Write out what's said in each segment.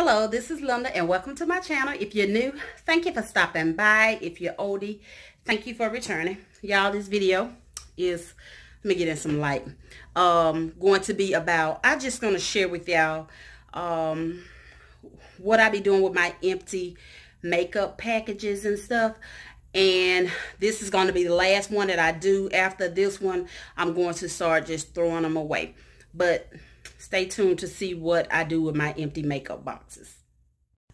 Hello, this is Linda and welcome to my channel. If you're new, thank you for stopping by. If you're oldie, thank you for returning. Y'all, this video is, let me get in some light, um, going to be about, I'm just going to share with y'all um, what I be doing with my empty makeup packages and stuff. And this is going to be the last one that I do. After this one, I'm going to start just throwing them away. But stay tuned to see what I do with my empty makeup boxes.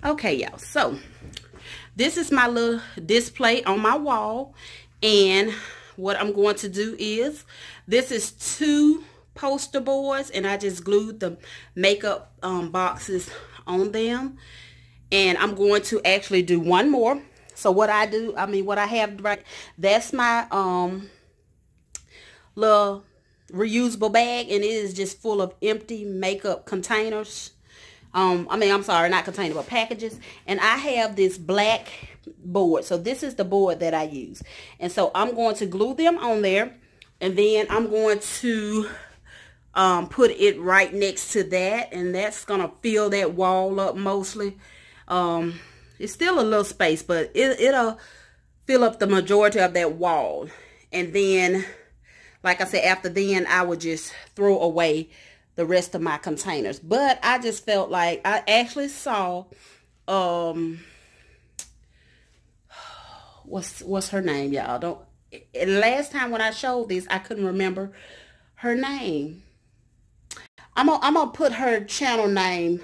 Okay, y'all. So, this is my little display on my wall. And what I'm going to do is, this is two poster boards. And I just glued the makeup um, boxes on them. And I'm going to actually do one more. So what I do, I mean, what I have right, that's my um little reusable bag and it is just full of empty makeup containers. Um, I mean, I'm sorry, not container, but packages. And I have this black board. So this is the board that I use. And so I'm going to glue them on there. And then I'm going to um, put it right next to that. And that's going to fill that wall up mostly. Um, it's still a little space, but it, it'll fill up the majority of that wall. And then like I said, after then, I would just throw away the rest of my containers. But I just felt like I actually saw, um, what's what's her name, y'all? Don't. Last time when I showed this, I couldn't remember her name. I'm gonna, I'm gonna put her channel name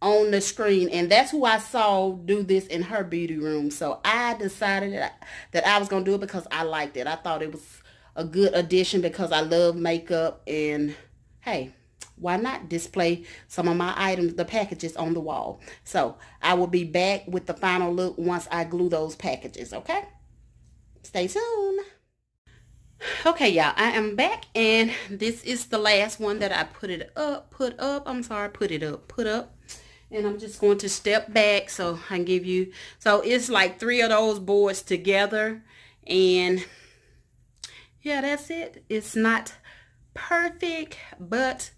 on the screen and that's who I saw do this in her beauty room so I decided that, that I was gonna do it because I liked it I thought it was a good addition because I love makeup and hey, why not display some of my items, the packages on the wall. So I will be back with the final look once I glue those packages, okay? Stay tuned. Okay, y'all, I am back and this is the last one that I put it up, put up, I'm sorry, put it up, put up. And I'm just going to step back so I can give you, so it's like three of those boards together and yeah, that's it. It's not perfect, but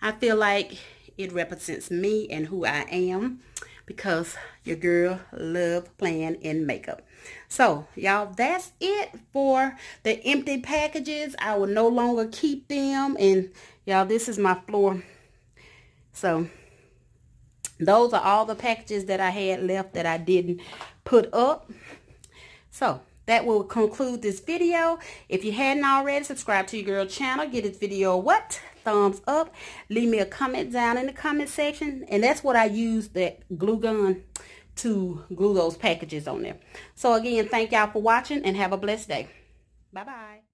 I feel like it represents me and who I am because your girl love playing in makeup. So, y'all, that's it for the empty packages. I will no longer keep them. And, y'all, this is my floor. So, those are all the packages that I had left that I didn't put up. So, that will conclude this video. If you hadn't already, subscribe to your girl channel. Give this video what? Thumbs up. Leave me a comment down in the comment section. And that's what I use that glue gun to glue those packages on there. So again, thank y'all for watching and have a blessed day. Bye-bye.